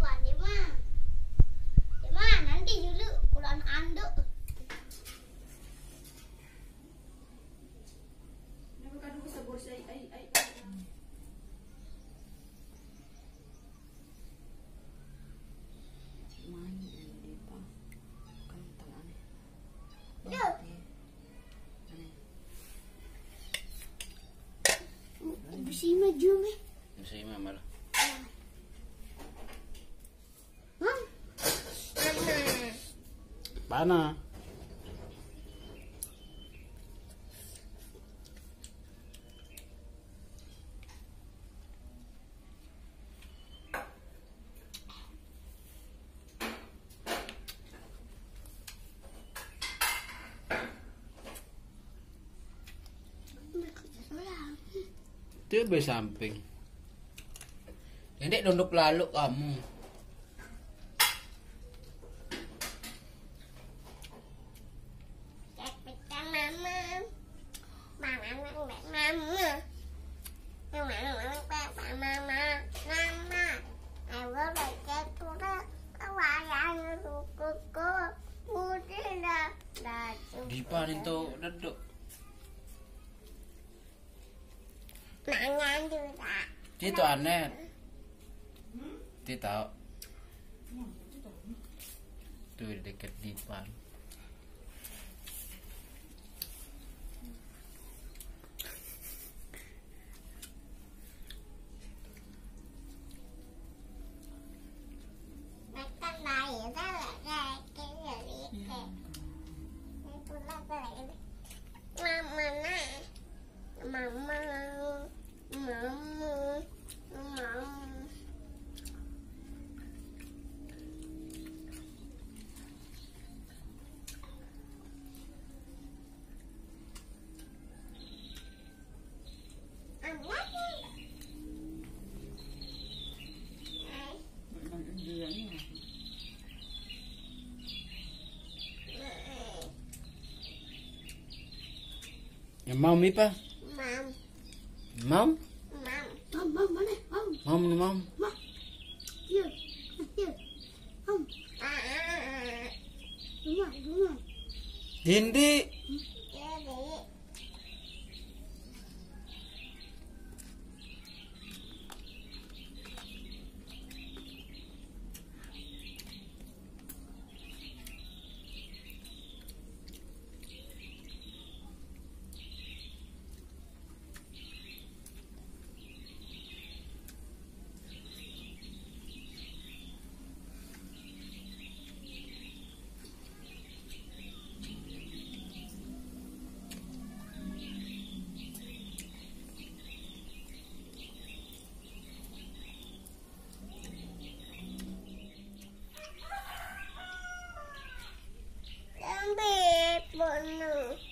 Pak? Di mana? Nanti dulu pulang anduk. Maju. cá nè tuyết bề samping. Hindi, nunok lalo ka mo. Um. Dipa itu duduk. Nanya juga. Itu aneh. Dia tahu. Tuh deket Dipa. Your mom, Mipa? Mom. Mom? Mom. Mom, mom, mom. Mom, mom. Mom. Here. Here. Mom. Hindi. Hmm?